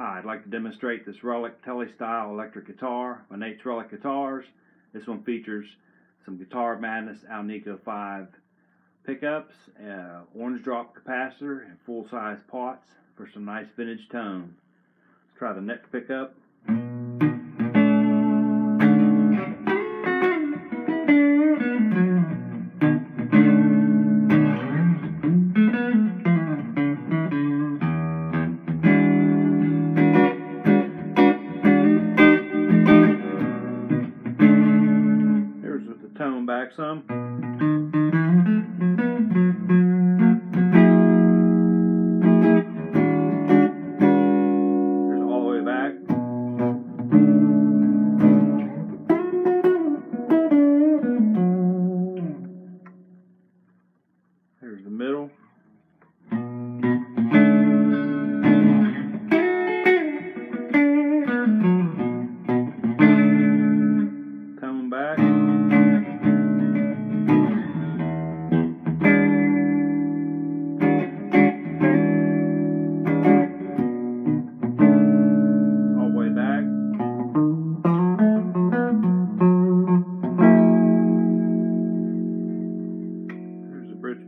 Hi, I'd like to demonstrate this Relic Tele-Style electric guitar by Nate's Relic Guitars. This one features some Guitar Madness Alnico 5 pickups, uh, orange drop capacitor, and full-size pots for some nice vintage tone. Let's try the neck pickup. Tone back some.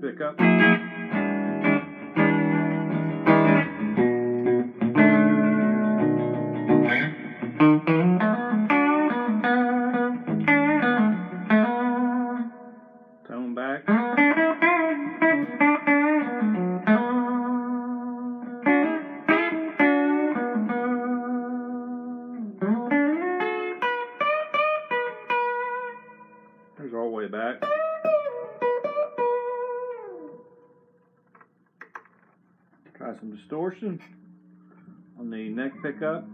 Pickup. Tone back. There's all the way back. Try some distortion on the neck pickup.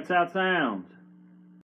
That's how it sounds.